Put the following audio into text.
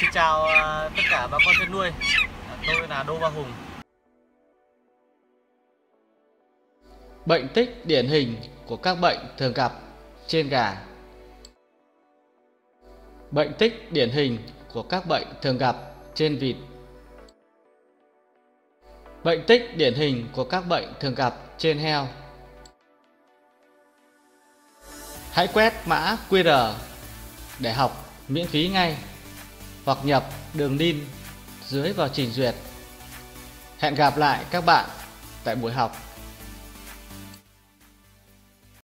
Xin chào à, tất cả bà con chăn nuôi. À, tôi là Đô Ba Hùng. Bệnh tích điển hình của các bệnh thường gặp trên gà. Bệnh tích điển hình của các bệnh thường gặp trên vịt. Bệnh tích điển hình của các bệnh thường gặp trên heo. Hãy quét mã QR để học miễn phí ngay hoặc nhập đường link dưới vào trình duyệt. Hẹn gặp lại các bạn tại buổi học